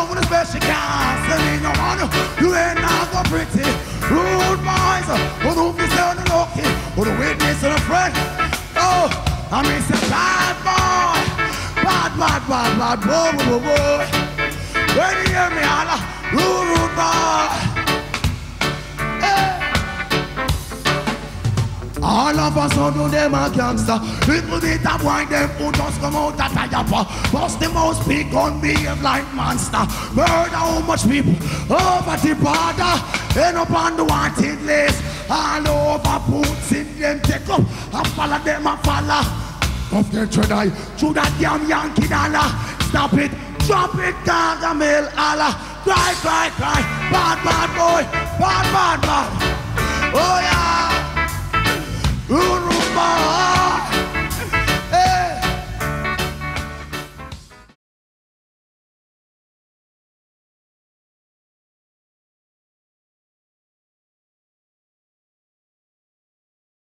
love with a special cast. Ain't no one, you ain't not so pretty. Rude boys, who don't be so lucky, who the witness and a friend. Oh, I miss a bad boy, bad, bad, bad, bad boy, boy, boy. When you hear me holla, rude, All of us who do them a gangster. Little bit of wine them who just come out at a yapper Bust the most big gun behave like monster. Murder how much people over the border. End up on the wanted list. All over boots in them take up And follow them and follow. Off their eye Through that damn Yankee dollar. Stop it, drop it, Gargamel Allah. Cry, cry, cry. Bad, bad boy. Bad, bad, bad. Oh yeah